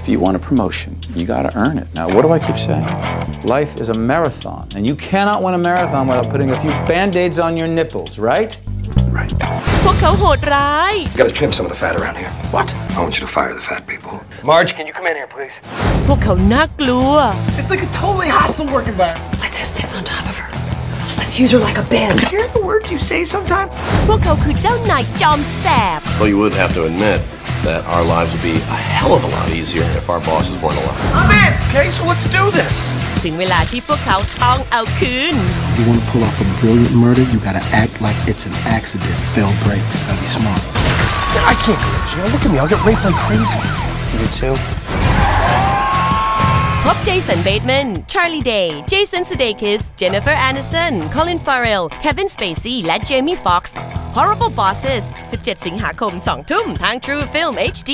If you want a promotion, you got to earn it. Now, what do I keep saying? Life is a marathon, and you cannot win a marathon without putting a few band aids on your nipples, right? Right. พวกเขาโหดร้าย Gotta trim some of the fat around here. What? I want you to fire the fat people. Marge, can you come in here, please? พวกเขาน่ากลัว It's like a totally hostile work environment. Let's have sex on top of her. Let's use her like a band. Hear the words you say sometimes? พวกเขาคือเจ้านายจอมแสบ Well, you would have to admit that our lives would be a hell of a lot easier if our bosses weren't alive. I'm in. Okay, so let's do this. ถึงเวลาที่พวกเขาต้องเอาคืน You want to pull off a brilliant murder, you gotta act like it's an accident. Fail breaks. Gotta be smart. I can't go to jail. Look at me. I'll get raped like crazy. You too? พบเจสันเบตแมน ชาร์ลีเดย์ เจสันสเดคิส เจนนิเฟอร์แอนิสตัน คอลินฟาร์เรล เควินสเปซี่ และเจมี่ฟ็อกซ์ Horrible Bosses 17 สิงหาคม 2 ทุ่มทาง True Film HD